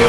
you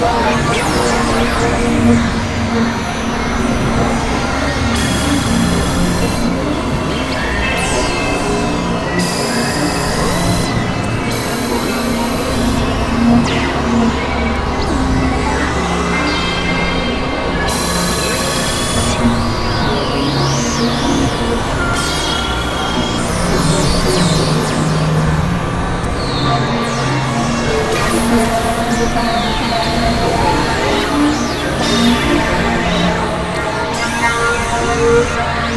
Thank you.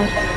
Okay.